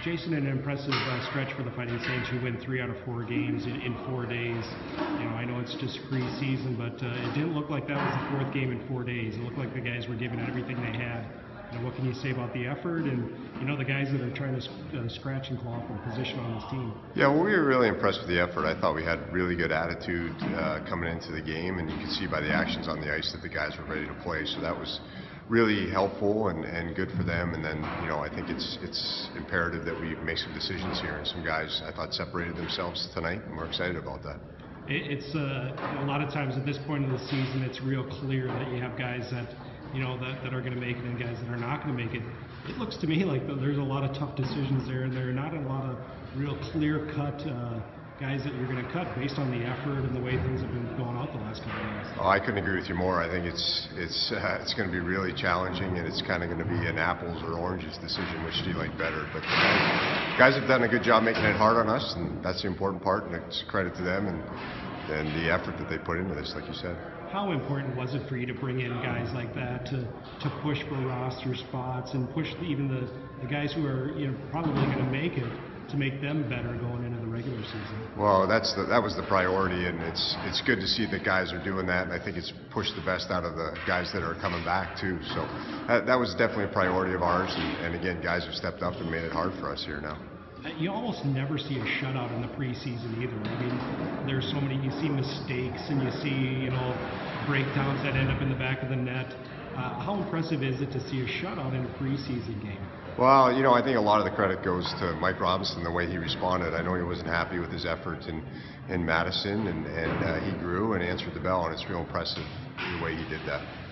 Jason, an impressive uh, stretch for the Fighting Saints, who win three out of four games in, in four days. You know, I know it's just preseason, but uh, it didn't look like that was the fourth game in four days. It looked like the guys were giving everything they had. And what can you say about the effort and you know the guys that are trying to uh, scratch and claw for position on this team? Yeah, well, we were really impressed with the effort. I thought we had really good attitude uh, coming into the game, and you could see by the actions on the ice that the guys were ready to play. So that was really helpful and, and good for them. And then you know I think it's it's imperative that we make some decisions here, and some guys I thought separated themselves tonight, and we're excited about that. It's uh, a lot of times at this point in the season, it's real clear that you have guys that you know, that, that are going to make it and guys that are not going to make it. It looks to me like there's a lot of tough decisions there, and there are not a lot of real clear-cut uh, guys that you're going to cut based on the effort and the way things have been going out the last couple of years. Oh, I couldn't agree with you more. I think it's it's uh, it's going to be really challenging, and it's kind of going to be an apples or oranges decision. Which do you like better? But guys, guys have done a good job making it hard on us, and that's the important part. And it's credit to them and and the effort that they put into this, like you said. How important was it for you to bring in guys like that to, to push for roster spots and push even the, the guys who are you know probably going to make it to make them better going into the regular season? Well, that's the, that was the priority, and it's it's good to see that guys are doing that, and I think it's pushed the best out of the guys that are coming back too. So that, that was definitely a priority of ours, and, and again, guys have stepped up and made it hard for us here now. You almost never see a shutout in the preseason either. I mean, there's so many. You see mistakes and you see you know breakdowns that end up in the back of the net. Uh, how impressive is it to see a shutout in a preseason game? Well, you know, I think a lot of the credit goes to Mike Robinson, the way he responded. I know he wasn't happy with his effort in, in Madison, and, and uh, he grew and answered the bell, and it's real impressive the way he did that.